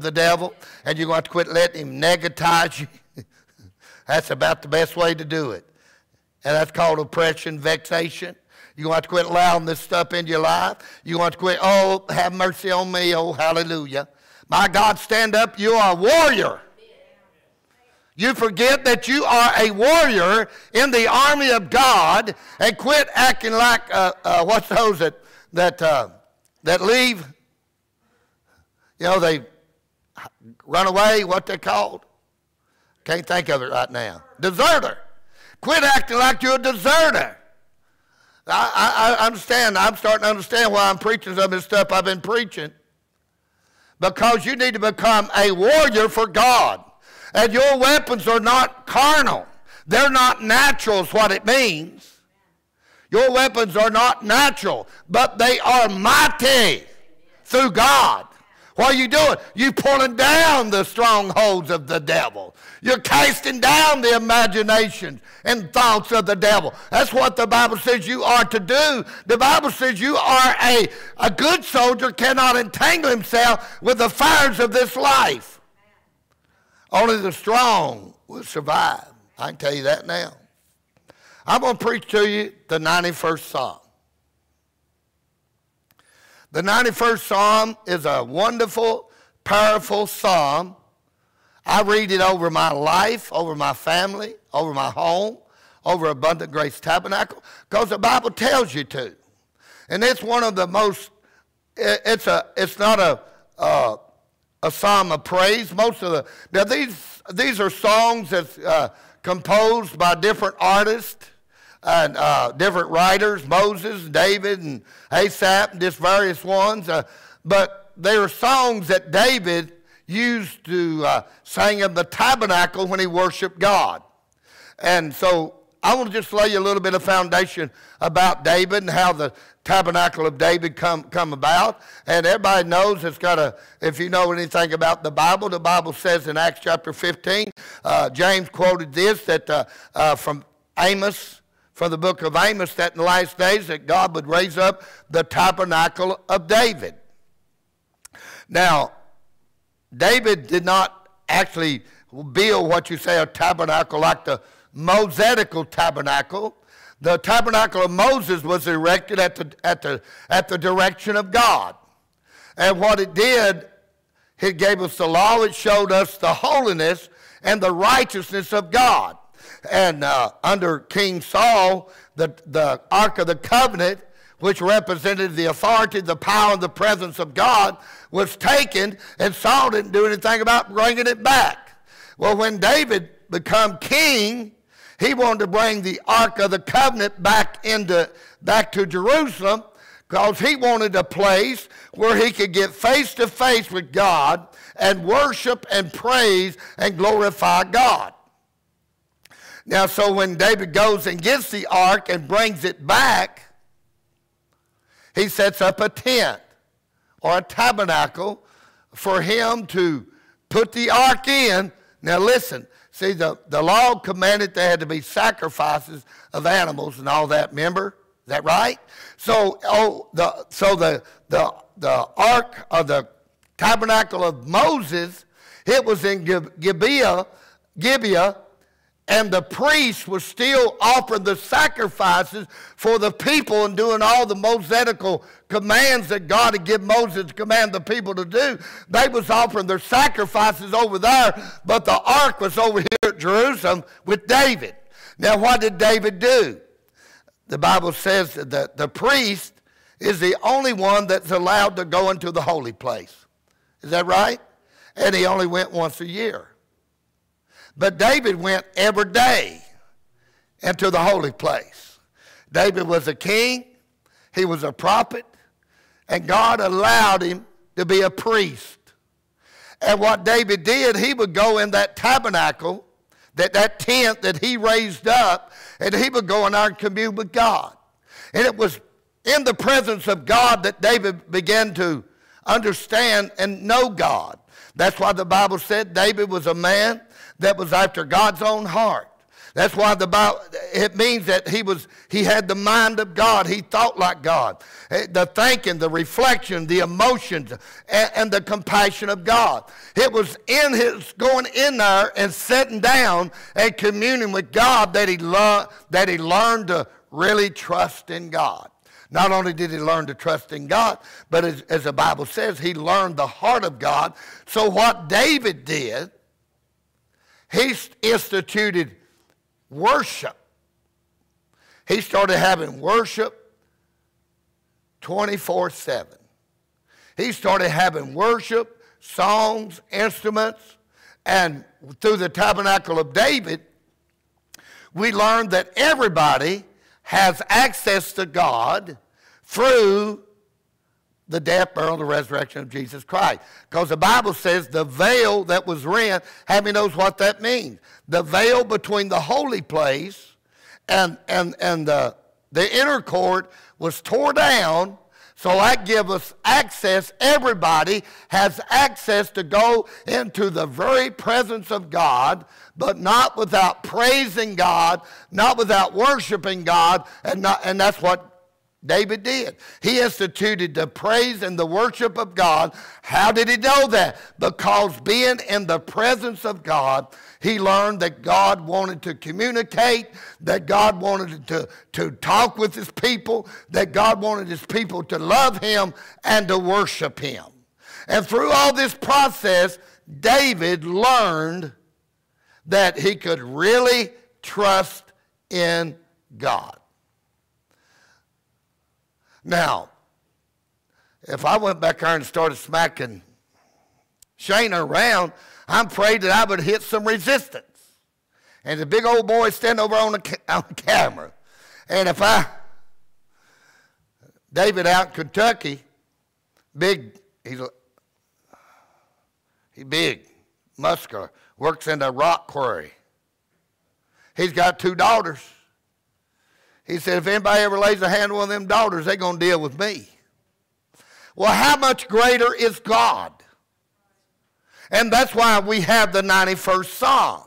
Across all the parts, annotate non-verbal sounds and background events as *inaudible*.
the devil, and you're going to have to quit letting him negatize you. *laughs* that's about the best way to do it. And that's called oppression, vexation. You're going to have to quit allowing this stuff into your life. You're going to to quit, oh, have mercy on me, oh, hallelujah. My God, stand up. You are a warrior. You forget that you are a warrior in the army of God and quit acting like, uh, uh, what's those that, that, uh, that leave? You know, they run away, what they called? Can't think of it right now. Deserter. Quit acting like you're a deserter. I, I, I understand. I'm starting to understand why I'm preaching some of this stuff I've been preaching. Because you need to become a warrior for God. And your weapons are not carnal. They're not natural is what it means. Your weapons are not natural, but they are mighty through God. What are you doing? You're pulling down the strongholds of the devil. You're casting down the imaginations and thoughts of the devil. That's what the Bible says you are to do. The Bible says you are a, a good soldier cannot entangle himself with the fires of this life. Only the strong will survive. I can tell you that now. I'm going to preach to you the 91st Psalm. The 91st Psalm is a wonderful, powerful psalm. I read it over my life, over my family, over my home, over Abundant Grace Tabernacle, because the Bible tells you to. And it's one of the most, it's, a, it's not a, a psalm of praise. Most of the, now these, these are songs that's uh, composed by different artists and uh, different writers, Moses, David, and Asaph, and just various ones. Uh, but they are songs that David used to uh, sing in the tabernacle when he worshiped God. And so I want to just lay you a little bit of foundation about David and how the tabernacle of David come, come about. And everybody knows it's got a, if you know anything about the Bible, the Bible says in Acts chapter 15, uh, James quoted this that uh, uh, from Amos, from the book of Amos that in the last days that God would raise up the tabernacle of David. Now, David did not actually build what you say a tabernacle like the Mosaical tabernacle. The tabernacle of Moses was erected at the, at the, at the direction of God. And what it did, it gave us the law, it showed us the holiness and the righteousness of God. And uh, under King Saul, the, the Ark of the Covenant, which represented the authority, the power, and the presence of God, was taken, and Saul didn't do anything about bringing it back. Well, when David became king, he wanted to bring the Ark of the Covenant back into back to Jerusalem because he wanted a place where he could get face to face with God and worship and praise and glorify God. Now, so when David goes and gets the ark and brings it back, he sets up a tent or a tabernacle for him to put the ark in. Now, listen, see, the, the law commanded there had to be sacrifices of animals and all that, remember? Is that right? So, oh, the, so the, the, the ark of the tabernacle of Moses, it was in Gibeah, Gibeah and the priests were still offering the sacrifices for the people and doing all the Mosaical commands that God had given Moses to command the people to do. They was offering their sacrifices over there, but the ark was over here at Jerusalem with David. Now, what did David do? The Bible says that the priest is the only one that's allowed to go into the holy place. Is that right? And he only went once a year. But David went every day into the holy place. David was a king, he was a prophet, and God allowed him to be a priest. And what David did, he would go in that tabernacle, that, that tent that he raised up, and he would go in there and commune with God. And it was in the presence of God that David began to understand and know God. That's why the Bible said David was a man that was after God's own heart. That's why the Bible, it means that he was, he had the mind of God. He thought like God. Eh, the thinking, the reflection, the emotions, and, and the compassion of God. It was in his going in there and sitting down and communing with God that he, learned that he learned to really trust in God. Not only did he learn to trust in God, but as, as the Bible says, he learned the heart of God. So what David did, he instituted worship. He started having worship 24 7. He started having worship, songs, instruments, and through the tabernacle of David, we learned that everybody has access to God through the death, burial, and the resurrection of Jesus Christ. Because the Bible says the veil that was rent, many knows what that means? The veil between the holy place and, and, and the, the inner court was tore down. So that gives us access. Everybody has access to go into the very presence of God, but not without praising God, not without worshiping God, and, not, and that's what David did. He instituted the praise and the worship of God. How did he know that? Because being in the presence of God, he learned that God wanted to communicate, that God wanted to, to talk with his people, that God wanted his people to love him and to worship him. And through all this process, David learned that he could really trust in God. Now, if I went back there and started smacking Shana around, I'm afraid that I would hit some resistance. And the big old boy standing over on the, *laughs* on the camera. And if I, David out in Kentucky, big, he's, he's big, muscular, works in the rock quarry. He's got two daughters. He said, if anybody ever lays a hand on one of them daughters, they're going to deal with me. Well, how much greater is God? And that's why we have the 91st Psalm.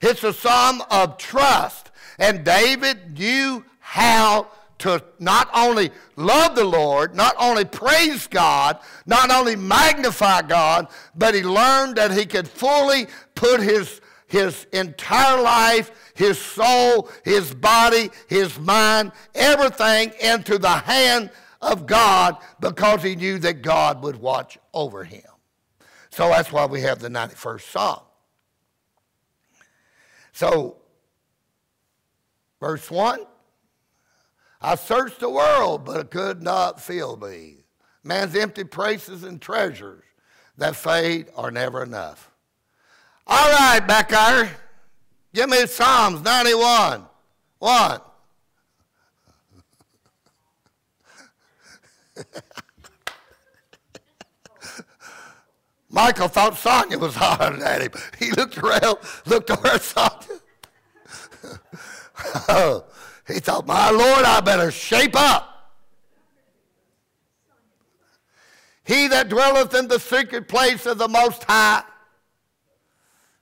It's a psalm of trust. And David knew how to not only love the Lord, not only praise God, not only magnify God, but he learned that he could fully put his, his entire life his soul, his body, his mind, everything into the hand of God because he knew that God would watch over him. So that's why we have the 91st Psalm. So, verse 1 I searched the world, but it could not fill me. Man's empty places and treasures that fade are never enough. All right, back there. Give me Psalms 91. 1. *laughs* Michael thought Sonia was hollering at him. He looked around, looked over at Sonia. he thought, my Lord, I better shape up. He that dwelleth in the secret place of the Most High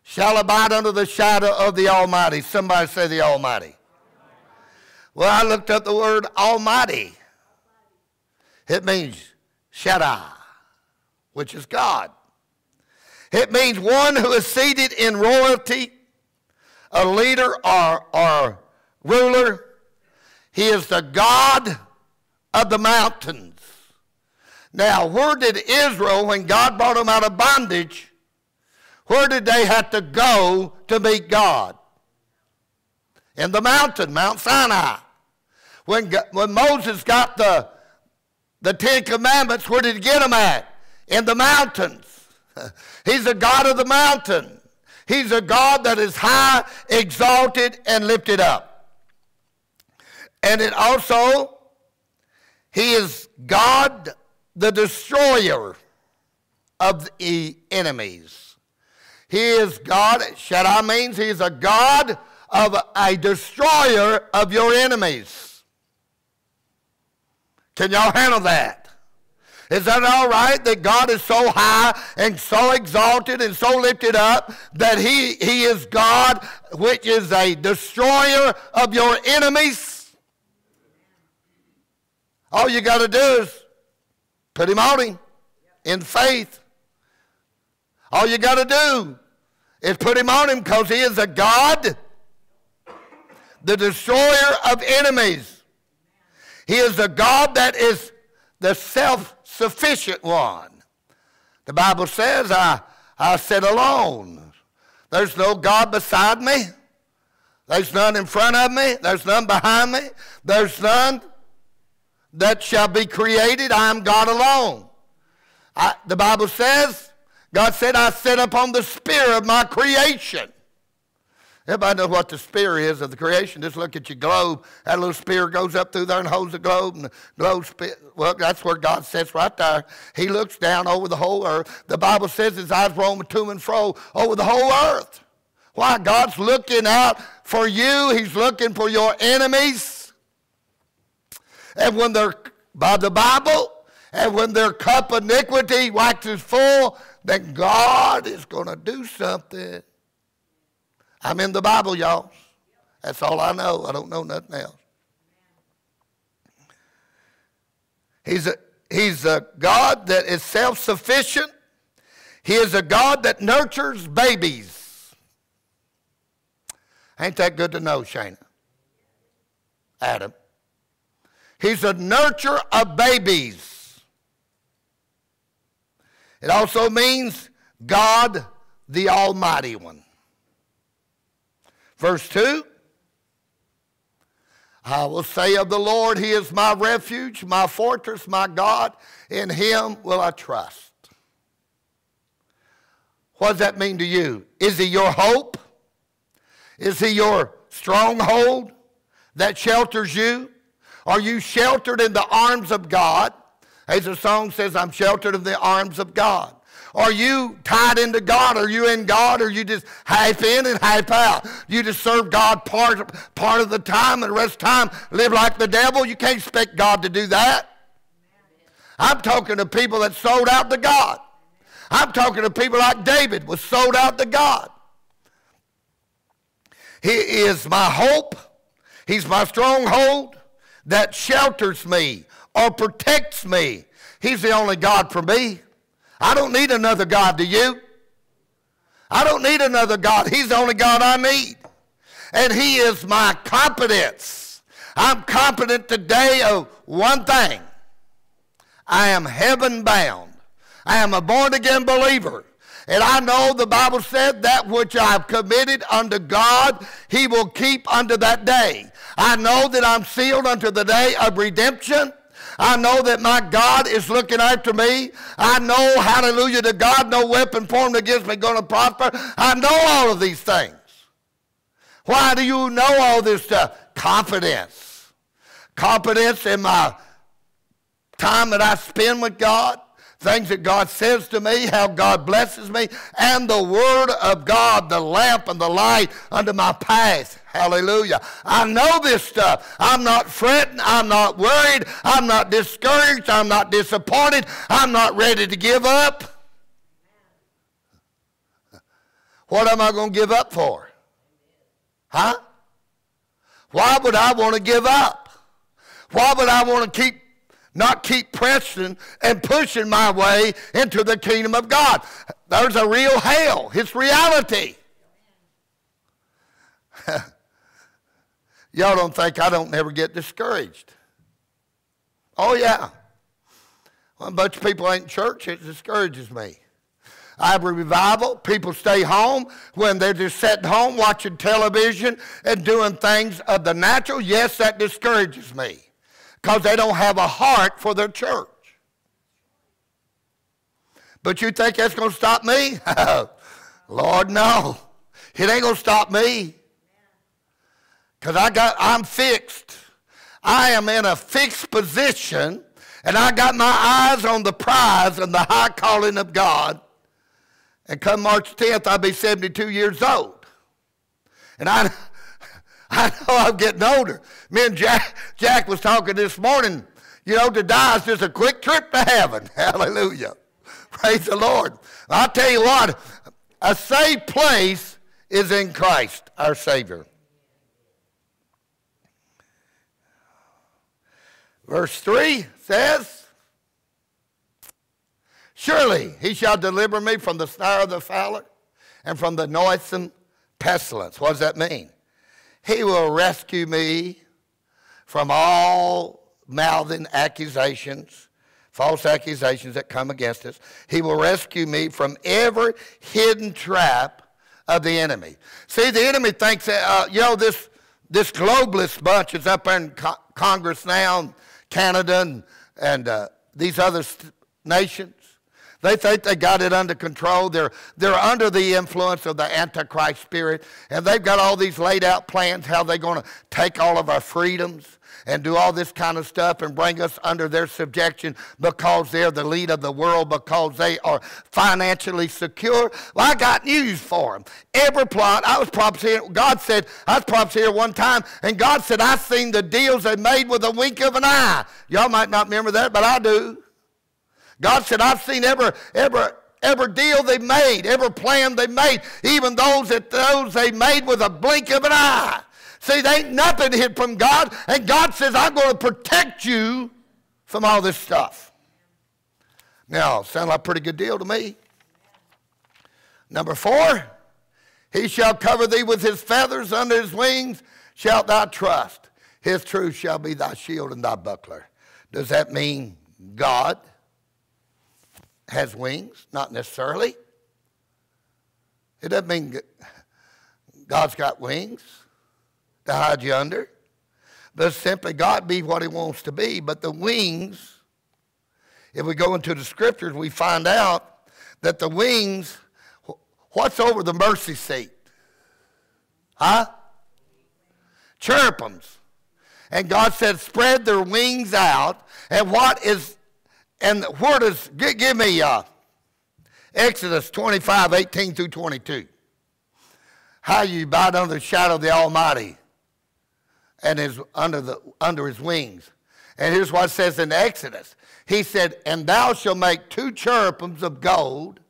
shall abide under the shadow of the Almighty. Somebody say the Almighty. Well, I looked up the word Almighty. It means Shaddai, which is God. It means one who is seated in royalty, a leader or, or ruler. He is the God of the mountains. Now, where did Israel, when God brought them out of bondage, where did they have to go to meet God? In the mountain, Mount Sinai. When, when Moses got the, the Ten Commandments, where did he get them at? In the mountains. *laughs* He's a God of the mountain. He's a God that is high, exalted, and lifted up. And it also, he is God, the destroyer of the enemies. He is God. Shaddai means he is a God of a destroyer of your enemies. Can y'all handle that? Is that all right that God is so high and so exalted and so lifted up that he, he is God, which is a destroyer of your enemies? All you got to do is put him on him in faith. All you got to do is put him on him because he is a God, the destroyer of enemies. He is a God that is the self sufficient one. The Bible says, I, I sit alone. There's no God beside me. There's none in front of me. There's none behind me. There's none that shall be created. I am God alone. I, the Bible says, God said, I sit upon the spear of my creation. Everybody knows what the spear is of the creation. Just look at your globe. That little spear goes up through there and holds the globe, and the globe. Well, that's where God sits right there. He looks down over the whole earth. The Bible says his eyes roam to and fro over the whole earth. Why? God's looking out for you. He's looking for your enemies. And when they're by the Bible, and when their cup of iniquity waxes full, then God is going to do something. I'm in the Bible, y'all. That's all I know. I don't know nothing else. He's a, he's a God that is self sufficient. He is a God that nurtures babies. Ain't that good to know, Shana? Adam. He's a nurturer of babies. It also means God the Almighty One. Verse 2 I will say of the Lord, He is my refuge, my fortress, my God. In Him will I trust. What does that mean to you? Is He your hope? Is He your stronghold that shelters you? Are you sheltered in the arms of God? As the song says, I'm sheltered in the arms of God. Are you tied into God? Are you in God? Are you just half in and half out? You just serve God part, part of the time and the rest of the time live like the devil? You can't expect God to do that. I'm talking to people that sold out to God. I'm talking to people like David was sold out to God. He is my hope. He's my stronghold that shelters me or protects me. He's the only God for me. I don't need another God, do you? I don't need another God. He's the only God I need. And He is my competence. I'm competent today of one thing. I am heaven bound. I am a born again believer. And I know the Bible said that which I've committed unto God, He will keep unto that day. I know that I'm sealed unto the day of redemption. I know that my God is looking after me. I know, hallelujah to God, no weapon formed against me going to prosper. I know all of these things. Why do you know all this stuff? Confidence. Confidence in my time that I spend with God things that God says to me, how God blesses me, and the Word of God, the lamp and the light under my path. Hallelujah. I know this stuff. I'm not fretting. I'm not worried. I'm not discouraged. I'm not disappointed. I'm not ready to give up. What am I going to give up for? Huh? Why would I want to give up? Why would I want to keep not keep pressing and pushing my way into the kingdom of God. There's a real hell. It's reality. *laughs* Y'all don't think I don't never get discouraged. Oh, yeah. A bunch of people ain't in church, it discourages me. I have a revival. People stay home when they're just sitting home watching television and doing things of the natural. Yes, that discourages me because they don't have a heart for their church. But you think that's going to stop me? *laughs* Lord, no. It ain't going to stop me. Because I got, I'm fixed. I am in a fixed position, and I got my eyes on the prize and the high calling of God. And come March 10th, I'll be 72 years old. And I, *laughs* I know I'm getting older. Me and Jack, Jack was talking this morning. You know, to die is just a quick trip to heaven. *laughs* Hallelujah. Praise the Lord. I'll tell you what, a safe place is in Christ, our Savior. Verse 3 says, Surely he shall deliver me from the snare of the fowler and from the noisome pestilence. What does that mean? He will rescue me from all mouthing accusations, false accusations that come against us. He will rescue me from every hidden trap of the enemy. See, the enemy thinks that, uh, you know, this, this globalist bunch is up in co Congress now, Canada and, and uh, these other nations. They think they got it under control. They're, they're under the influence of the Antichrist spirit, and they've got all these laid out plans how they're going to take all of our freedoms and do all this kind of stuff and bring us under their subjection because they're the lead of the world, because they are financially secure. Well, I got news for them. Every plot, I was prophesying, God said, I was prophesying one time, and God said, I've seen the deals they made with a wink of an eye. Y'all might not remember that, but I do. God said, I've seen every, every, every deal they made, every plan they made, even those that those they made with a blink of an eye. See, they ain't nothing hid from God, and God says, I'm going to protect you from all this stuff. Now, sound like a pretty good deal to me. Number four, he shall cover thee with his feathers under his wings, shalt thou trust. His truth shall be thy shield and thy buckler. Does that mean God? has wings, not necessarily. It doesn't mean God's got wings to hide you under. But simply God be what he wants to be. But the wings, if we go into the scriptures, we find out that the wings, what's over the mercy seat? Huh? Cherubims. And God said, spread their wings out. And what is and where does, give me uh, Exodus 25, 18 through 22. How you abide under the shadow of the Almighty and is under, the, under his wings. And here's what it says in Exodus. He said, And thou shalt make two cherubims of gold,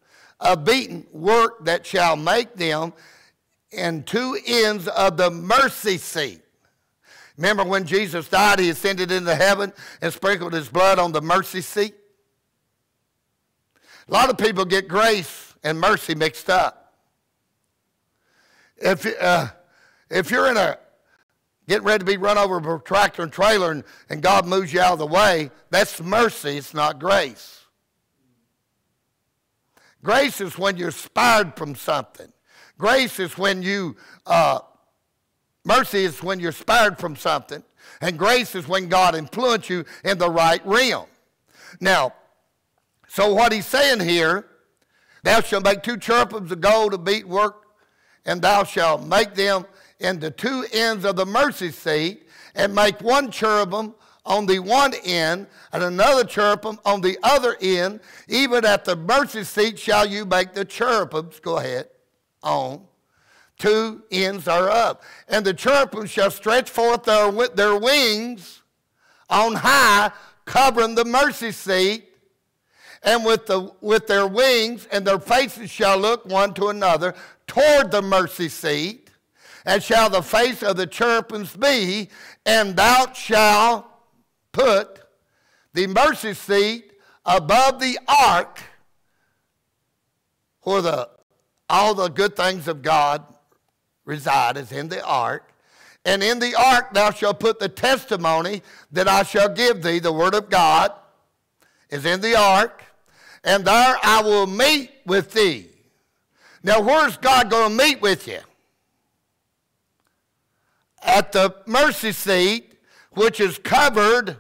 of beaten work that shall make them in two ends of the mercy seat. Remember when Jesus died, he ascended into heaven and sprinkled his blood on the mercy seat? A lot of people get grace and mercy mixed up. If, uh, if you're in a getting ready to be run over by a tractor and trailer and, and God moves you out of the way, that's mercy, it's not grace. Grace is when you're spared from something. Grace is when you, uh, mercy is when you're spared from something. And grace is when God influenced you in the right realm. Now, so what he's saying here, thou shalt make two cherubims of gold of beat work, and thou shalt make them into two ends of the mercy seat, and make one cherubim on the one end, and another cherubim on the other end. Even at the mercy seat shall you make the cherubims, go ahead, on. Two ends are up. And the cherubims shall stretch forth their, their wings on high, covering the mercy seat, and with, the, with their wings and their faces shall look one to another toward the mercy seat, and shall the face of the cherubims be, and thou shalt put the mercy seat above the ark where the, all the good things of God reside is in the ark. And in the ark thou shalt put the testimony that I shall give thee, the word of God is in the ark and there I will meet with thee. Now, where's God going to meet with you? At the mercy seat, which is covered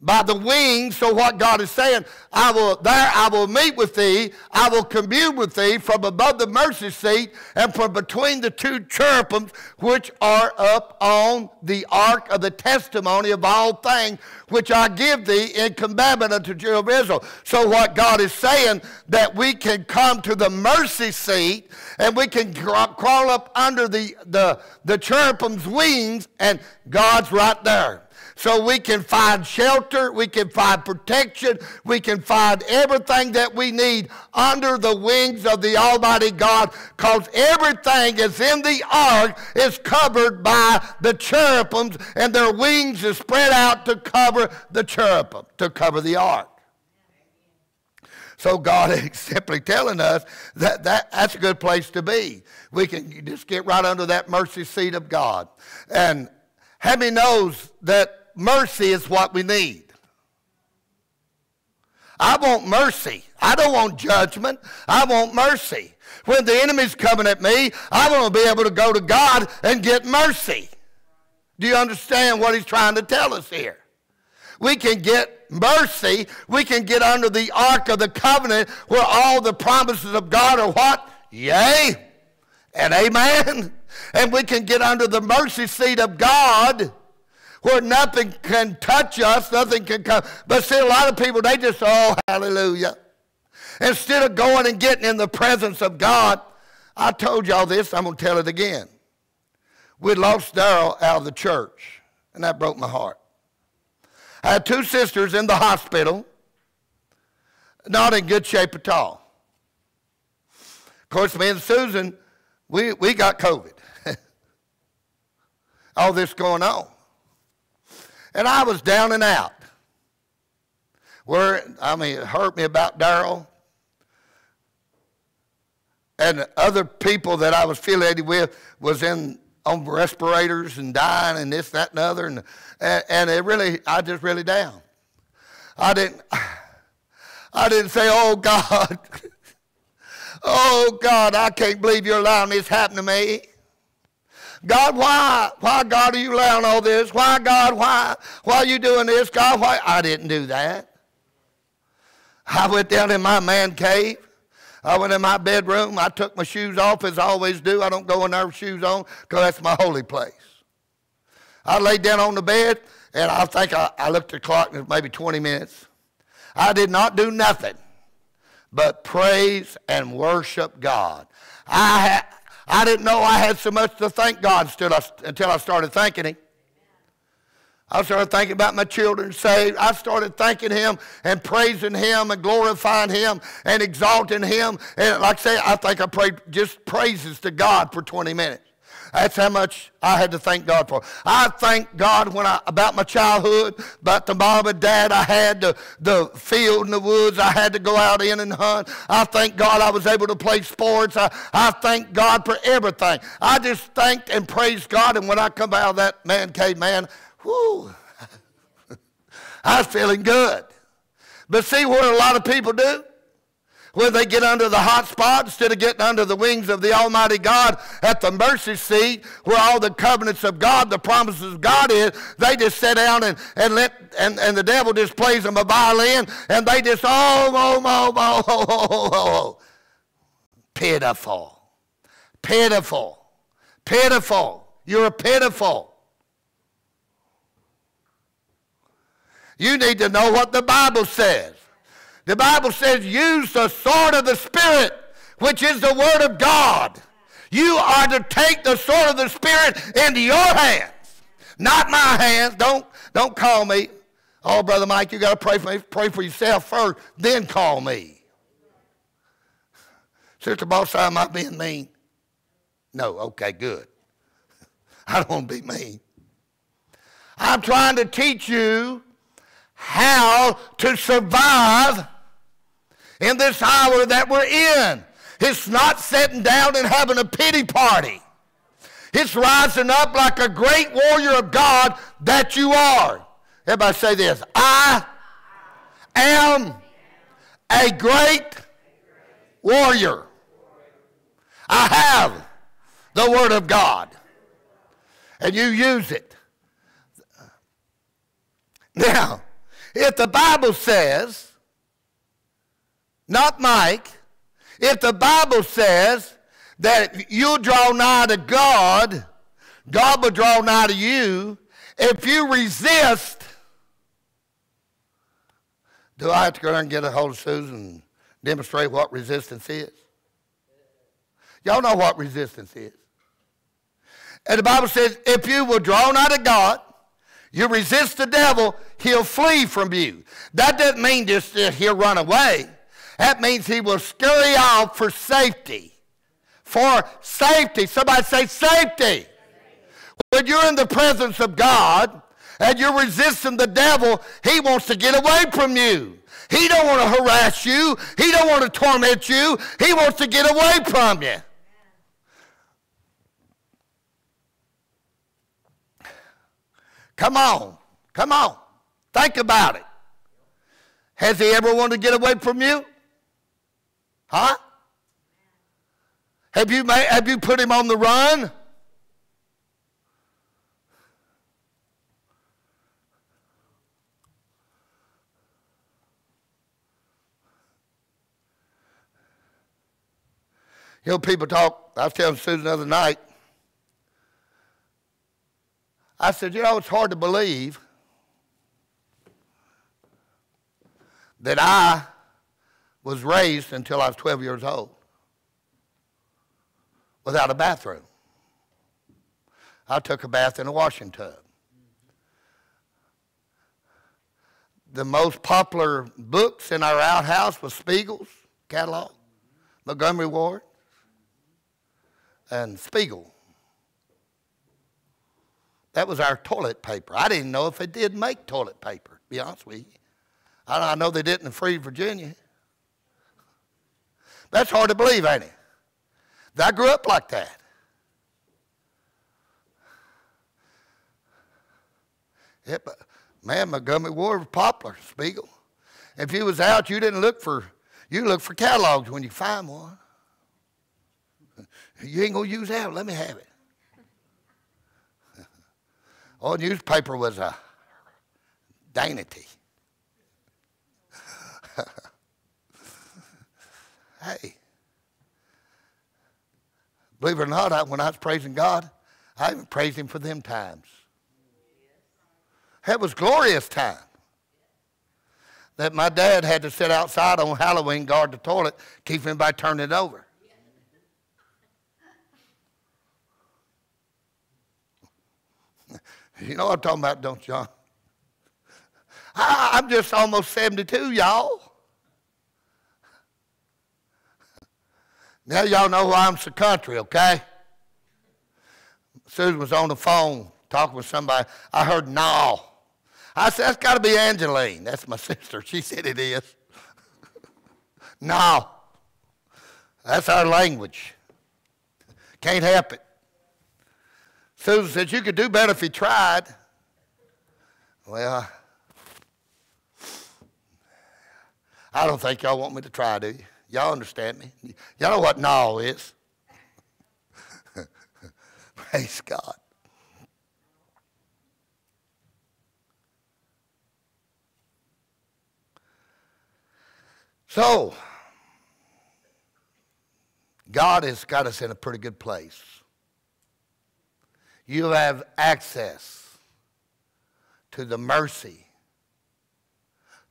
by the wings. So what God is saying, I will there I will meet with thee, I will commune with thee from above the mercy seat and from between the two cherubims which are up on the ark of the testimony of all things which I give thee in commandment unto children of Israel. So what God is saying that we can come to the mercy seat and we can crawl up under the the the cherubim's wings and God's right there. So we can find shelter, we can find protection, we can find everything that we need under the wings of the Almighty God because everything is in the ark is covered by the cherubims and their wings is spread out to cover the cherubim, to cover the ark. So God *laughs* is simply telling us that, that that's a good place to be. We can just get right under that mercy seat of God. And Heavy knows that mercy is what we need. I want mercy. I don't want judgment. I want mercy. When the enemy's coming at me, I want to be able to go to God and get mercy. Do you understand what he's trying to tell us here? We can get mercy. We can get under the ark of the covenant where all the promises of God are what? Yea and amen. And we can get under the mercy seat of God where nothing can touch us, nothing can come. But see, a lot of people, they just, oh, hallelujah. Instead of going and getting in the presence of God, I told y'all this, I'm going to tell it again. We lost Daryl out of the church, and that broke my heart. I had two sisters in the hospital, not in good shape at all. Of course, me and Susan, we, we got COVID. *laughs* all this going on. And I was down and out. Where, I mean, it hurt me about Daryl and other people that I was affiliated with was in on respirators and dying and this, that, and other, and and, it really, I just really down. I didn't, *sighs* I didn't say, "Oh God, *laughs* oh God, I can't believe you're allowing this happen to me." God, why? Why, God, are you allowing all this? Why, God, why? Why are you doing this? God, why? I didn't do that. I went down in my man cave. I went in my bedroom. I took my shoes off as I always do. I don't go in there with shoes on because that's my holy place. I laid down on the bed and I think I, I looked at the clock and it was maybe 20 minutes. I did not do nothing but praise and worship God. I, I didn't know I had so much to thank God until I started thanking Him. I started thinking about my children saved. I started thanking Him and praising Him and glorifying Him and exalting Him. And like I say, I think I prayed just praises to God for 20 minutes. That's how much I had to thank God for. I thank God when I, about my childhood, about the mom and dad I had, the, the field and the woods I had to go out in and hunt. I thank God I was able to play sports. I, I thank God for everything. I just thanked and praised God. And when I come out of that man cave, man, whoo, *laughs* I was feeling good. But see what a lot of people do? When they get under the hot spot instead of getting under the wings of the Almighty God at the mercy seat where all the covenants of God, the promises of God is, they just sit down and, and let and, and the devil just plays them a violin and they just oh oh oh oh oh oh oh, oh. pitiful. Pitiful. Pitiful. You're a pitiful. You need to know what the Bible says. The Bible says, use the sword of the Spirit, which is the Word of God. You are to take the sword of the Spirit into your hands, not my hands. Don't, don't call me. Oh, Brother Mike, you got to pray for me. Pray for yourself first, then call me. Sister Boss, am I being mean? No, okay, good. *laughs* I don't want to be mean. I'm trying to teach you how to survive in this hour that we're in. It's not sitting down and having a pity party. It's rising up like a great warrior of God that you are. Everybody say this. I am a great warrior. I have the Word of God. And you use it. Now, if the Bible says not Mike. If the Bible says that you draw nigh to God, God will draw nigh to you. If you resist, do I have to go there and get a hold of Susan and demonstrate what resistance is? Y'all know what resistance is. And the Bible says, if you will draw nigh to God, You resist the devil, he'll flee from you. That doesn't mean just that he'll run away. That means he will scurry off for safety. For safety. Somebody say safety. When you're in the presence of God and you're resisting the devil, he wants to get away from you. He don't want to harass you. He don't want to torment you. He wants to get away from you. Come on. Come on. Think about it. Has he ever wanted to get away from you? Huh? Have you, made, have you put him on the run? You know, people talk. I was telling Susan the other night. I said, you know, it's hard to believe that I was raised until I was 12 years old without a bathroom. I took a bath in a washing tub. The most popular books in our outhouse was Spiegel's catalog, Montgomery Ward, and Spiegel. That was our toilet paper. I didn't know if they did make toilet paper, to be honest with you. I know they didn't in Free Virginia. That's hard to believe, ain't it? I grew up like that. But man, Montgomery Ward was popular, Spiegel. If you was out, you didn't look for you look for catalogs when you find one. *laughs* You ain't gonna use that. Let me have it. *laughs* Oh, newspaper was a dignity. *laughs* hey, believe it or not, I, when I was praising God, I even praised Him for them times. That was glorious time. That my dad had to sit outside on Halloween, guard the toilet, keep him by turning it over. *laughs* You know what I'm talking about, don't you, John? I, I'm just almost 72, y'all. Now y'all know why I'm so country, okay? Susan was on the phone talking with somebody. I heard no. I said, that's got to be Angeline. That's my *laughs* sister. She said it is. no. That's our language. Can't help it. Susan said, You could do better if you tried. Well, I don't think y'all want me to try, do you? Y'all understand me? Y'all know what no is. *laughs* Praise God. So, God has got us in a pretty good place you have access to the mercy,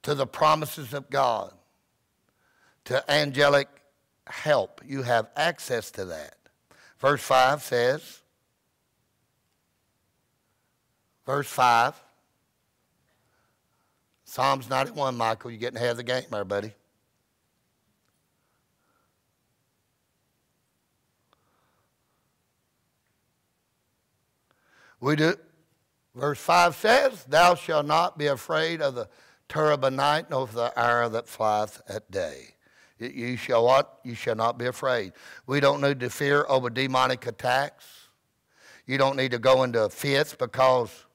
to the promises of God, to angelic help. You have access to that. Verse 5 says, verse 5, Psalms 91, Michael, you're getting ahead of the game there, buddy. We do. Verse 5 says, Thou shalt not be afraid of the terror by night, nor of the arrow that flieth at day. You shall what? You shall not be afraid. We don't need to fear over demonic attacks. You don't need to go into fits because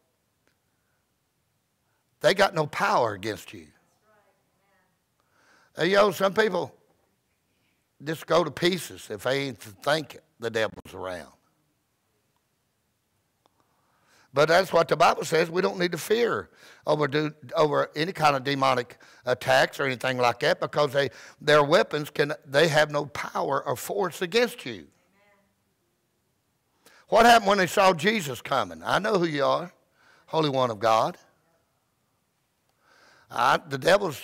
they got no power against you. Right. You know, some people just go to pieces if they ain't think the devil's around. But that's what the Bible says. We don't need to fear over, do, over any kind of demonic attacks or anything like that because they, their weapons can they have no power or force against you. What happened when they saw Jesus coming? I know who you are, Holy One of God. I, the devil's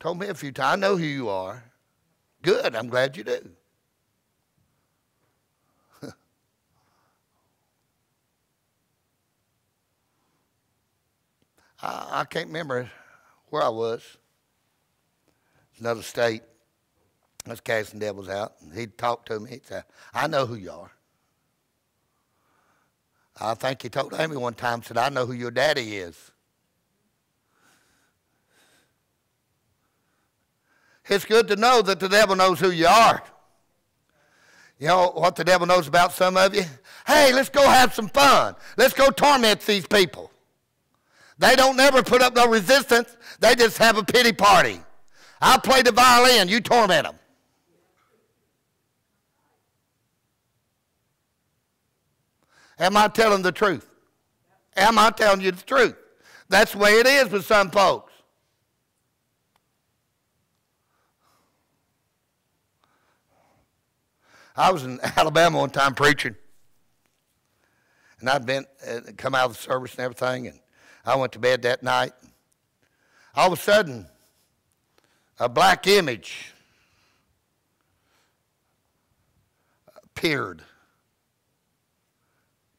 told me a few times, I know who you are. Good, I'm glad you do. I, I can't remember where I was. Another state. I was casting devils out. And he'd talk to me. He'd say, I know who you are. I think he told Amy one time, said, I know who your daddy is. It's good to know that the devil knows who you are. You know what the devil knows about some of you? Hey, let's go have some fun. Let's go torment these people. They don't never put up no resistance. They just have a pity party. I'll play the violin. You torment them. Am I telling the truth? Am I telling you the truth? That's the way it is with some folks. I was in *laughs* Alabama one time preaching, and I'd been uh, come out of the service and everything, and I went to bed that night. All of a sudden, a black image appeared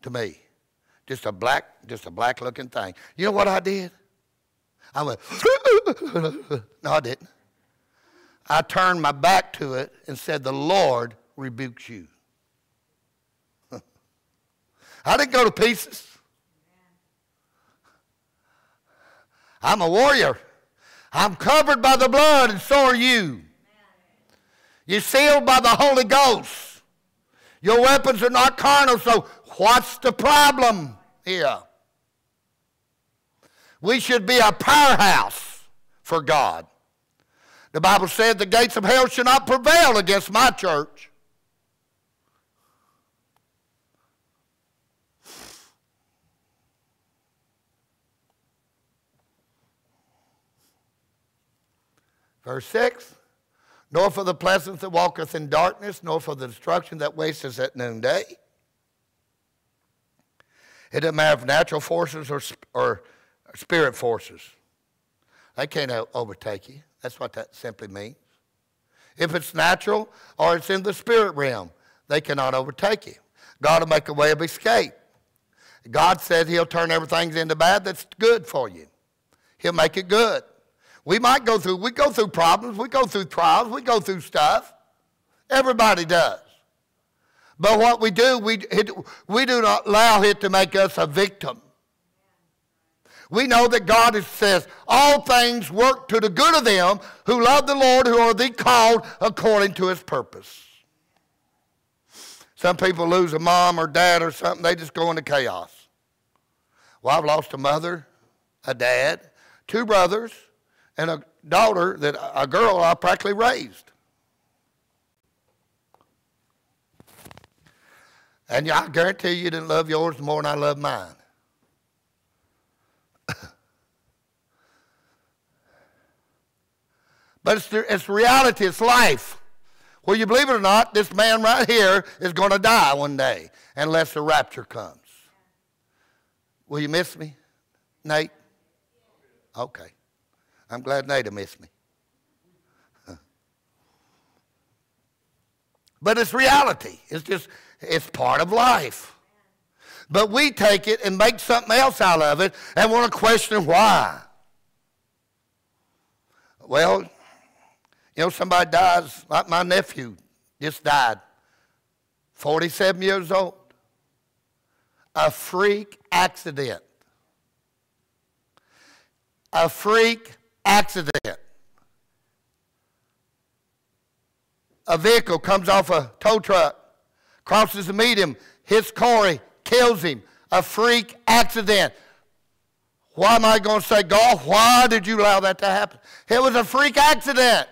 to me. Just a black, just a black looking thing. You know what I did? I went, *laughs* no, I didn't. I turned my back to it and said, The Lord rebukes you. *laughs* I didn't go to pieces. I'm a warrior. I'm covered by the blood, and so are you. You're sealed by the Holy Ghost. Your weapons are not carnal, so what's the problem here? We should be a powerhouse for God. The Bible said the gates of hell shall not prevail against my church. Verse 6 Nor for the pleasance that walketh in darkness, nor for the destruction that wasteth at noonday. It doesn't matter if natural forces or, or spirit forces. They can't overtake you. That's what that simply means. If it's natural or it's in the spirit realm, they cannot overtake you. God will make a way of escape. God says He'll turn everything into bad that's good for you. He'll make it good. We might go through, we go through problems, we go through trials, we go through stuff. Everybody does. But what we do, we, it, we do not allow it to make us a victim. We know that God says, all things work to the good of them who love the Lord, who are the called according to his purpose. Some people lose a mom or dad or something, they just go into chaos. Well, I've lost a mother, a dad, two brothers, and a daughter that a girl I practically raised. And I guarantee you didn't love yours more than I love mine. *coughs* but it's, it's reality, it's life. Well, you believe it or not, this man right here is going to die one day unless the rapture comes. Will you miss me, Nate? Okay. I'm glad Nada missed me. but it's reality. It's just, it's part of life. But we take it and make something else out of it and want to question why. Well, you know, somebody dies, like my nephew just died, 47 years old. A freak accident. A freak accident. A vehicle comes off a tow truck, crosses the medium, hits Corey, kills him. A freak accident. Why am I going to say, God, why did you allow that to happen? It was a freak accident.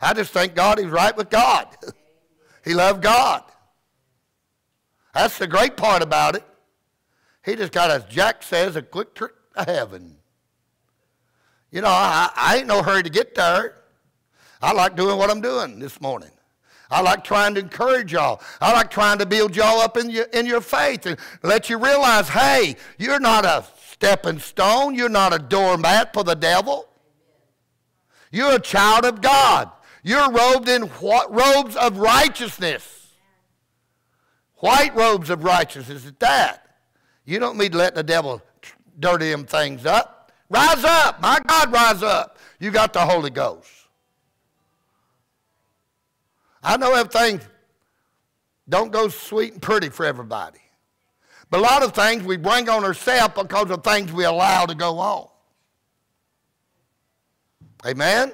I just thank God, he's right with God. *laughs* he loved God. That's the great part about it. He just got, as Jack says, a quick trip to heaven. You know, I, I ain't no hurry to get there. I like doing what I'm doing this morning. I like trying to encourage y'all. I like trying to build y'all up in your, in your faith and let you realize, hey, you're not a stepping stone. You're not a doormat for the devil. You're a child of God. You're robed in what, robes of righteousness. White robes of righteousness at that. You don't need to let the devil dirty them things up. Rise up. My God, rise up. You got the Holy Ghost. I know everything don't go sweet and pretty for everybody. But a lot of things we bring on ourselves because of things we allow to go on. Amen?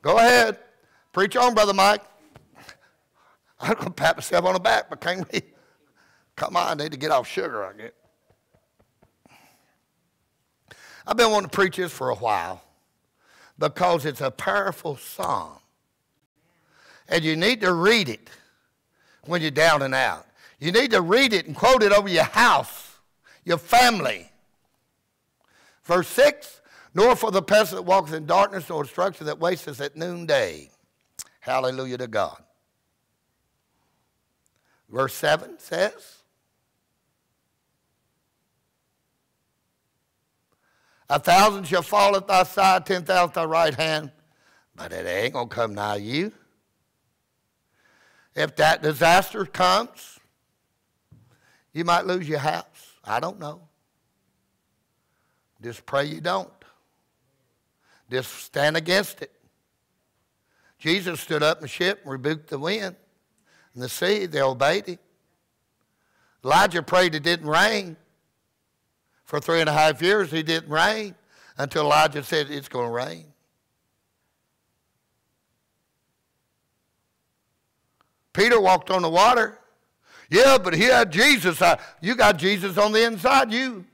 Go ahead. Preach on, Brother Mike. I'm going to pat myself on the back, but can't we? Come on, I need to get off sugar, I get. I've been wanting to preach this for a while because it's a powerful psalm. And you need to read it when you're down and out. You need to read it and quote it over your house, your family. Verse 6 Nor for the person that walks in darkness, nor destruction that wasteth at noonday. Hallelujah to God. Verse 7 says, A thousand shall fall at thy side, ten thousand at thy right hand, but it ain't going to come nigh you. If that disaster comes, you might lose your house. I don't know. Just pray you don't. Just stand against it. Jesus stood up in the ship and rebuked the wind and the sea. They obeyed him. Elijah prayed it didn't rain. For three and a half years, he didn't rain until Elijah said it's going to rain. Peter walked on the water. Yeah, but he had Jesus. You got Jesus on the inside you.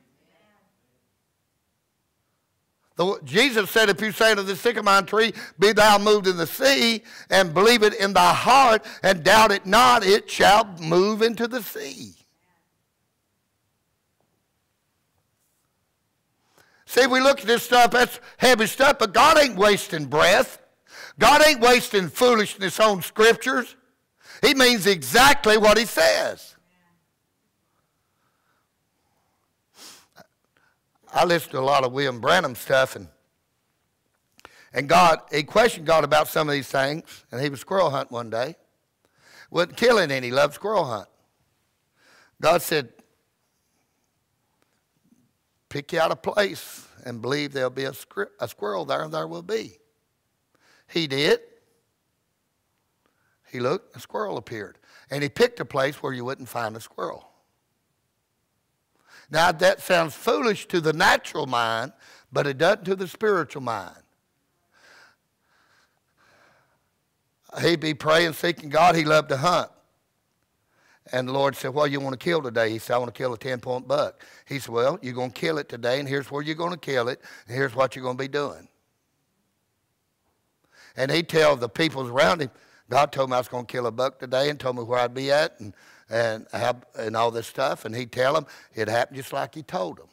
The, Jesus said, if you say to the sycamore tree, be thou moved in the sea, and believe it in thy heart, and doubt it not, it shall move into the sea. See, we look at this stuff, that's heavy stuff, but God ain't wasting breath. God ain't wasting foolishness on scriptures. He means exactly what he says. I listen to a lot of William Branham stuff, and and God, he questioned God about some of these things, and he was squirrel hunting one day. Wasn't killing any, loved squirrel hunt. God said, pick you out a place and believe there'll be a, a squirrel there, and there will be. He did. He looked, a squirrel appeared. And he picked a place where you wouldn't find a squirrel. Now, that sounds foolish to the natural mind, but it doesn't to the spiritual mind. He'd be praying, seeking God. He loved to hunt. And the Lord said, Well, you want to kill today? He said, I want to kill a 10 point buck. He said, Well, you're going to kill it today, and here's where you're going to kill it, and here's what you're going to be doing. And he'd tell the people around him, God told me I was going to kill a buck today and told me where I'd be at, and and, have, and all this stuff. And he'd tell them it happened just like he told them.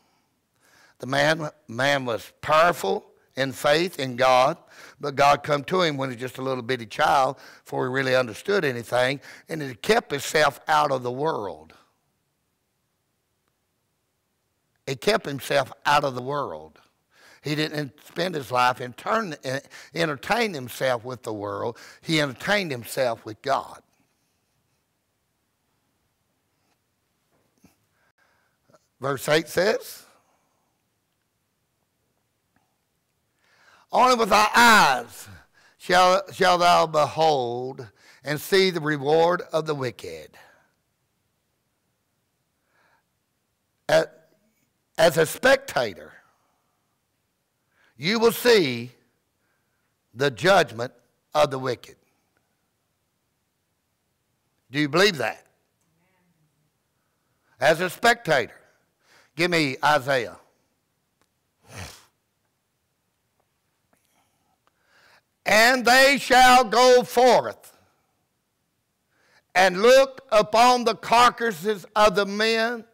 The man, man was powerful in faith in God, but God come to him when he was just a little bitty child before he really understood anything, and he kept himself out of the world. He kept himself out of the world. He didn't spend his life in turn, entertain himself with the world. He entertained himself with God. Verse 8 says, Only with thy eyes shall, shall thou behold and see the reward of the wicked. As a spectator, you will see the judgment of the wicked. Do you believe that? As a spectator. Give me Isaiah. And they shall go forth and look upon the carcasses of the men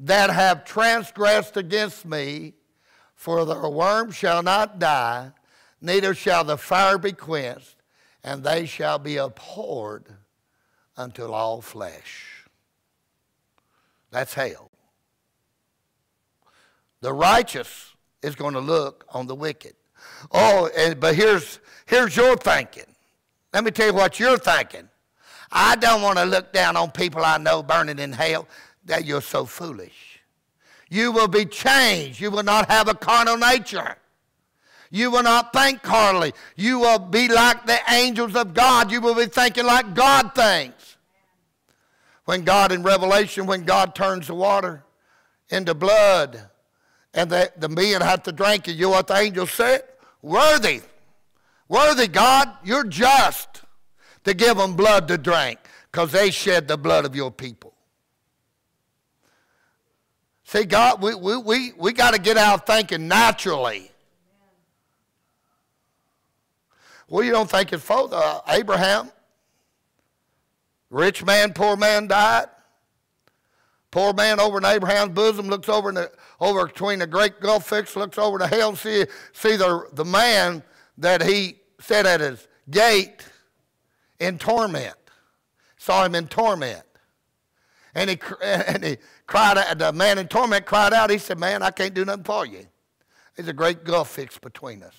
that have transgressed against me, for the worm shall not die, neither shall the fire be quenched, and they shall be abhorred until all flesh. That's hell. The righteous is going to look on the wicked. Oh, and, but here's, here's your thinking. Let me tell you what you're thinking. I don't want to look down on people I know burning in hell. That you're so foolish. You will be changed. You will not have a carnal nature. You will not think carnally. You will be like the angels of God. You will be thinking like God thinks. When God in Revelation, when God turns the water into blood and the, the men have to drink it, you know what the angels said? Worthy. Worthy, God, you're just to give them blood to drink because they shed the blood of your people. See, God, we, we, we, we got to get out thinking naturally. Well, you don't think it's for the uh, Abraham? Rich man, poor man died. Poor man over in Abraham's bosom looks over the, over between the great gulf fix, looks over to hell, see, see the, the man that he set at his gate in torment. Saw him in torment. And he, *laughs* and he cried out, the man in torment cried out, he said, Man, I can't do nothing for you. There's a great gulf fix between us.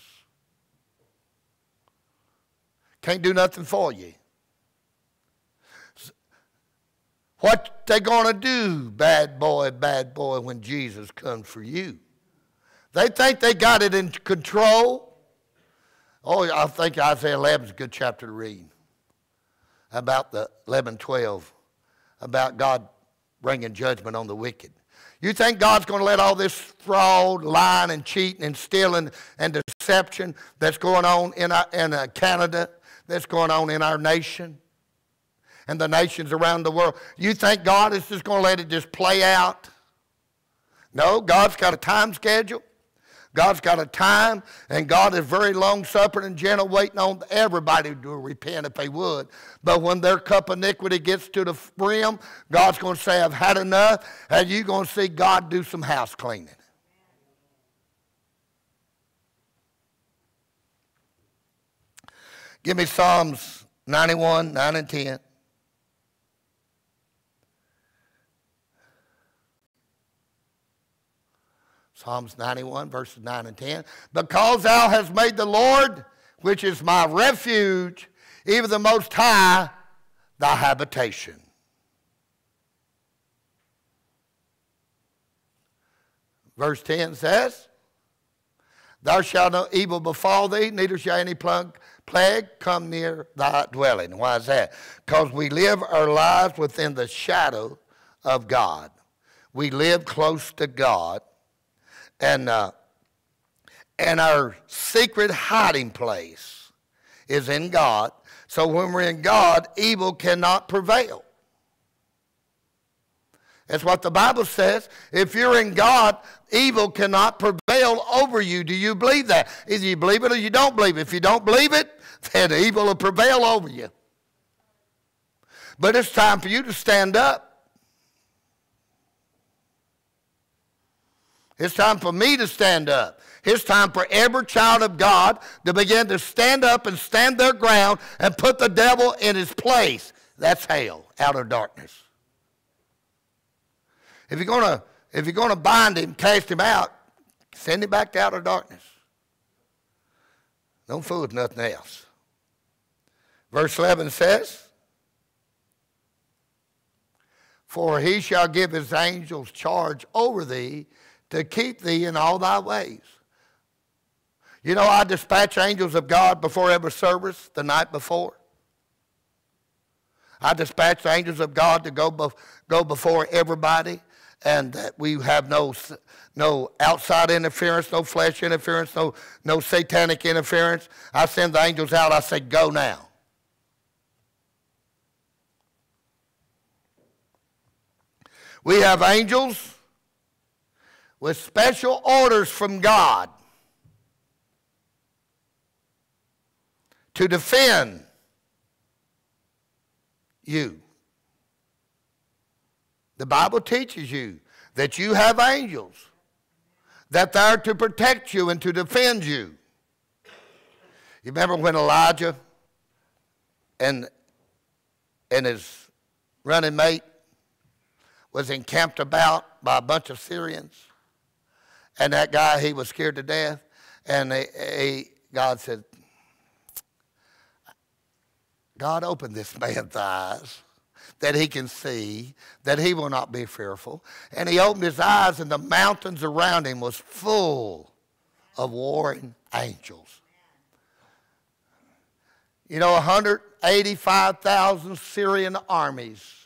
Can't do nothing for you. What they going to do, bad boy, bad boy, when Jesus comes for you? They think they got it in control. Oh, I think Isaiah 11 is a good chapter to read about the 11, 12, about God bringing judgment on the wicked. You think God's going to let all this fraud, lying, and cheating, and stealing, and deception that's going on in, our, in uh, Canada, that's going on in our nation, and the nations around the world, you think God is just going to let it just play out? No, God's got a time schedule. God's got a time, and God is very long suffering and gentle, waiting on everybody to repent if they would. But when their cup of iniquity gets to the brim, God's going to say, I've had enough, and you're going to see God do some house cleaning. Give me Psalms 91, 9 and 10. Psalms 91, verses 9 and 10. Because thou hast made the Lord, which is my refuge, even the Most High, thy habitation. Verse 10 says, Thou shalt no evil befall thee, neither shall any plague come near thy dwelling. Why is that? Because we live our lives within the shadow of God. We live close to God and, uh, and our secret hiding place is in God. So when we're in God, evil cannot prevail. That's what the Bible says. If you're in God, evil cannot prevail over you. Do you believe that? Either you believe it or you don't believe it. If you don't believe it, *laughs* then evil will prevail over you. But it's time for you to stand up. It's time for me to stand up. It's time for every child of God to begin to stand up and stand their ground and put the devil in his place. That's hell, outer darkness. If you're gonna, if you're gonna bind him, cast him out, send him back to outer darkness. Don't fool with nothing else. Verse 11 says, For he shall give his angels charge over thee to keep thee in all thy ways. You know, I dispatch angels of God before every service the night before. I dispatch the angels of God to go, be, go before everybody and that we have no, no outside interference, no flesh interference, no, no satanic interference. I send the angels out. I say, go now. We have angels with special orders from God to defend you. The Bible teaches you that you have angels that they are to protect you and to defend you. You remember when Elijah and, and his running mate was encamped about by a bunch of Syrians? And that guy, he was scared to death. And he, he, God said, God opened this *laughs* man's eyes that he can see, that he will not be fearful. And he opened his eyes, and the mountains around him was full of warring angels. You know, 185,000 Syrian armies.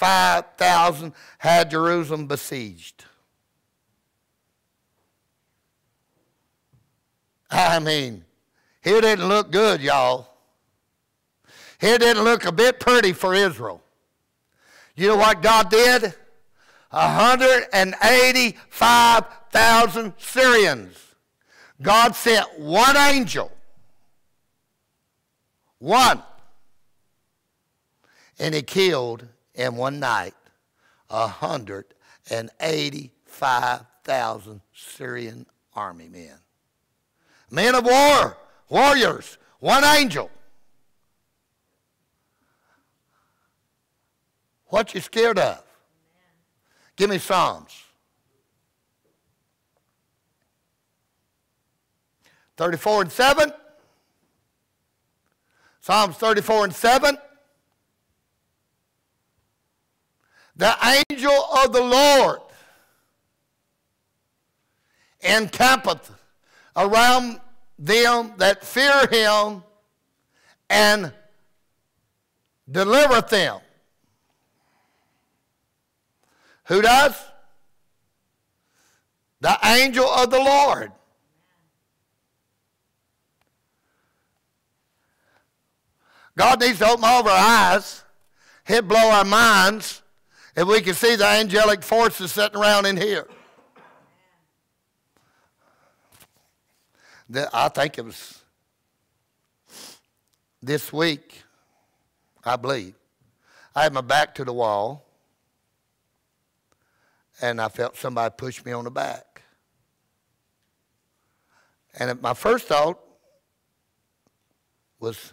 185,000 had Jerusalem besieged. I mean, here didn't look good, y'all. Here didn't look a bit pretty for Israel. You know what God did? 185,000 Syrians. God sent one angel. One. And he killed in one night 185,000 Syrian army men. Men of war, warriors, one angel. What you scared of? Give me Psalms. 34 and 7. Psalms 34 and 7. The angel of the Lord encampeth around them that fear him and delivereth them. Who does? The angel of the Lord. God needs to open all of our eyes. He'd blow our minds if we could see the angelic forces sitting around in here. I think it was this week, I believe. I had my back to the wall, and I felt somebody push me on the back. And my first thought was,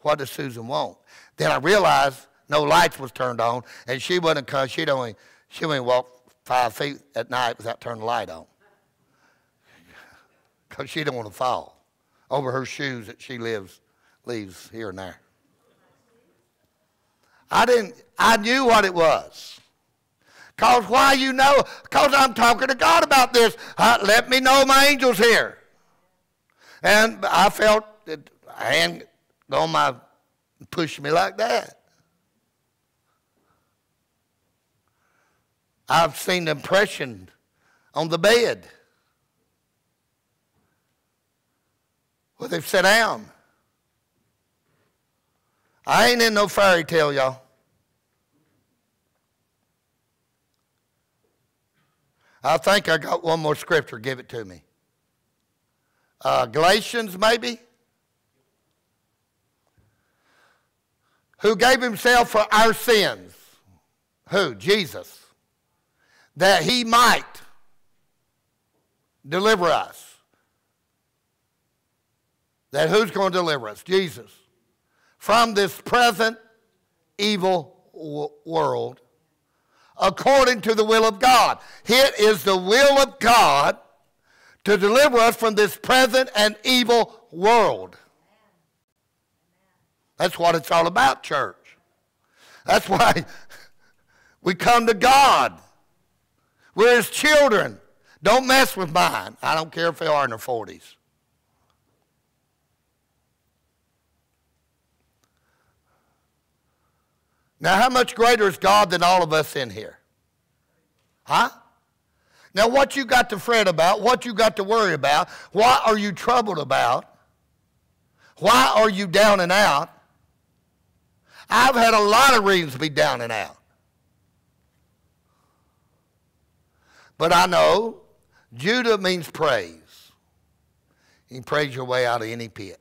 what does Susan want? Then I realized no lights was turned on, and she wouldn't come. She'd only she wouldn't walk five feet at night without turning the light on, *laughs* because she didn't want to fall over her shoes that she lives leaves here and there. I didn't. I knew what it was. Cause why you know? Cause I'm talking to God about this. Uh, let me know my angels here. And I felt a hand on my push me like that. I've seen impression on the bed where they've sat down. I ain't in no fairy tale, y'all. I think I got one more scripture. Give it to me. Uh, Galatians, maybe? Who gave himself for our sins? Who? Jesus that he might deliver us. That who's going to deliver us? Jesus. From this present evil world according to the will of God. It is the will of God to deliver us from this present and evil world. That's what it's all about, church. That's why *laughs* we come to God. We're his children. Don't mess with mine. I don't care if they are in their 40s. Now, how much greater is God than all of us in here? Huh? Now, what you got to fret about, what you got to worry about, what are you troubled about? Why are you down and out? I've had a lot of reasons to be down and out. But I know Judah means praise. You praise your way out of any pit.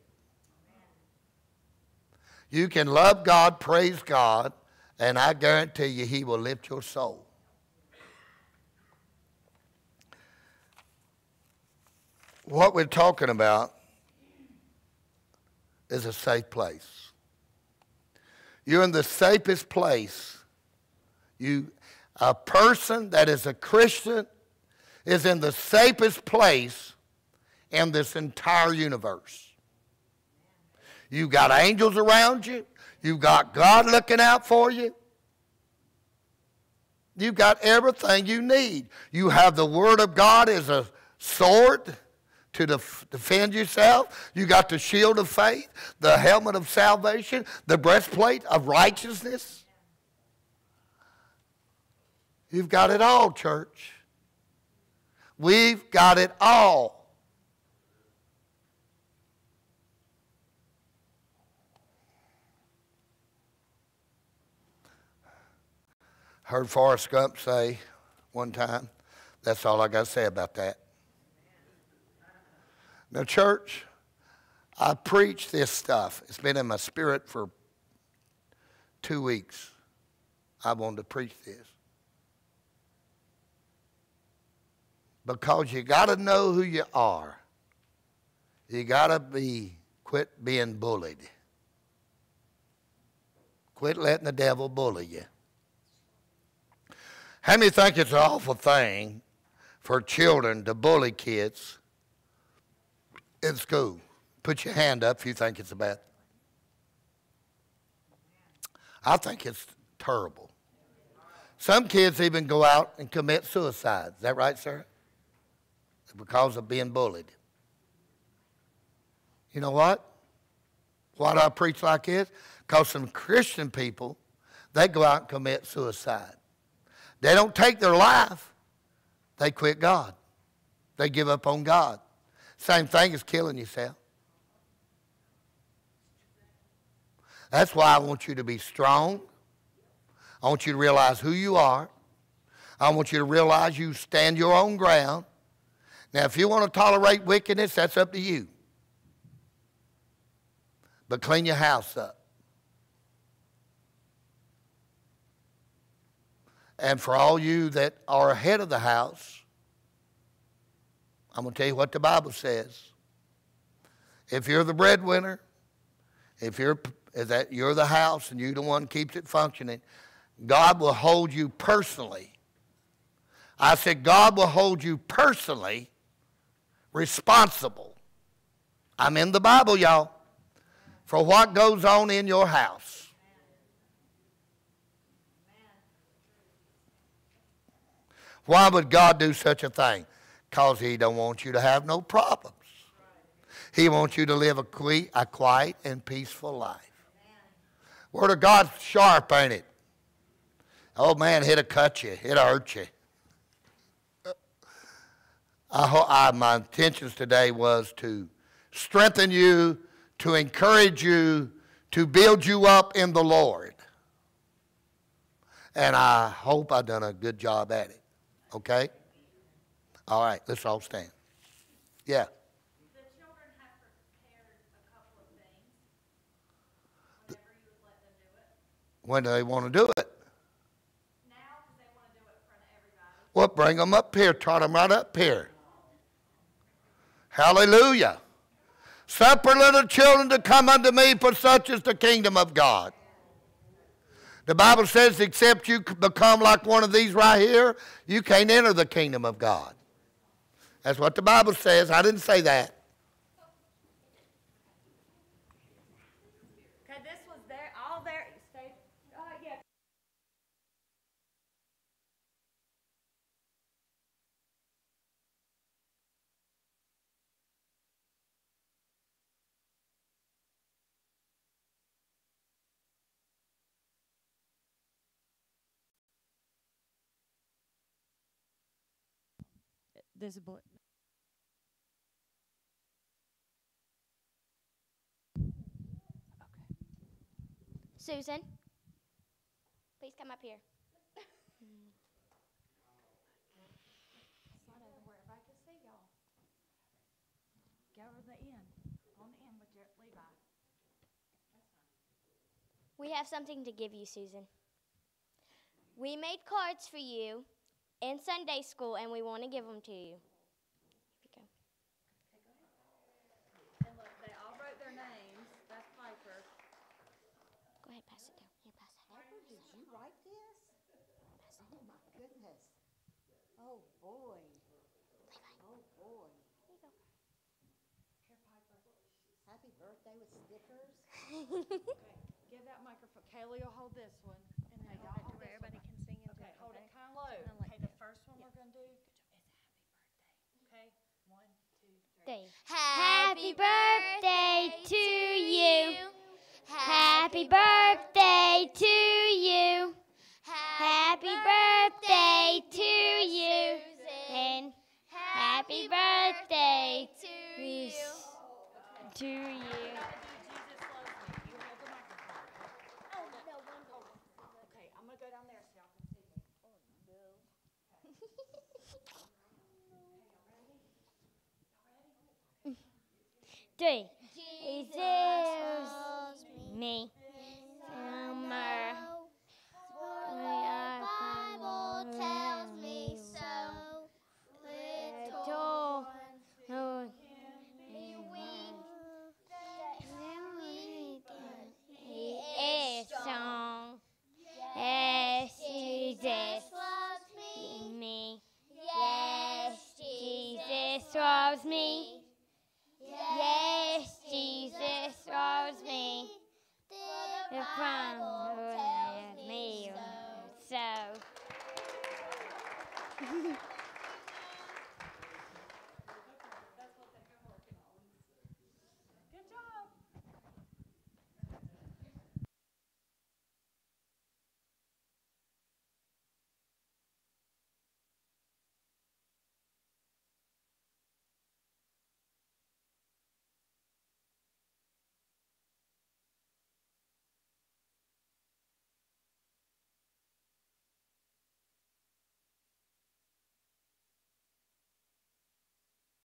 You can love God, praise God, and I guarantee you he will lift your soul. What we're talking about is a safe place. You're in the safest place. You a person that is a Christian is in the safest place in this entire universe. You've got angels around you. You've got God looking out for you. You've got everything you need. You have the Word of God as a sword to def- defend yourself. You got the shield of faith, the helmet of salvation, the breastplate of righteousness. You've got it all, church. We've got it all. Heard Forrest Gump say one time, that's all I got to say about that. Now, church, I preach this stuff. It's been in my spirit for two weeks. I wanted to preach this. Because you got to know who you are. You got to be, quit being bullied. Quit letting the devil bully you. How many think it's an awful thing for children to bully kids in school? Put your hand up if you think it's a bad. I think it's terrible. Some kids even go out and commit suicide. Is that right, sir? Because of being bullied. You know what? Why do I preach like this? Because some Christian people, they go out and commit suicide. They don't take their life, they quit God. They give up on God. Same thing as killing yourself. That's why I want you to be strong. I want you to realize who you are. I want you to realize you stand your own ground. Now, if you want to tolerate wickedness, that's up to you. But clean your house up. And for all you that are ahead of the house, I'm going to tell you what the Bible says. If you're the breadwinner, if you're that you're the house and you're the one keeps it functioning, God will hold you personally. I said God will hold you personally responsible. I'm in the Bible, y'all, for what goes on in your house. Why would God do such a thing? Because he don't want you to have no problems. He wants you to live a quiet, and peaceful life. Word of God's sharp, ain't it? Oh man, it'll cut you. It'll hurt you. I, I, my intentions today was to strengthen you, to encourage you, to build you up in the Lord. And I hope I've done a good job at it. Okay? All right, let's all stand. Yeah. The children have prepared a couple of things. Whenever you would let them do. When do they want to do it? Now, they want to do it in front of everybody. Well, bring them up here. Trot them right up here. Hallelujah. Suffer little children to come unto me, for such is the kingdom of God. The Bible says, except you become like one of these right here, you can't enter the kingdom of God. That's what the Bible says. I didn't say that. Okay, this was there, all there, stay, uh, yeah. There's a bullet. Susan, please come up here. Slide over where see y'all. Go over the end, on the end with your Levi. We have something to give you, Susan. We made cards for you in Sunday school, and we want to give them to you. And look, they all wrote their names. That's Piper. Go ahead, pass it down. Here, pass it down. Piper, did you write this? Oh, my goodness. Oh, boy. Oh, boy. Here you go. Here, Piper. Happy birthday with stickers. *laughs* okay, give that microphone. Kaylee will hold this one. birthday. Happy birthday to you. Happy birthday to you. Happy birthday to you. And happy birthday to you. To you. three. Jesus, Jesus me, me. from?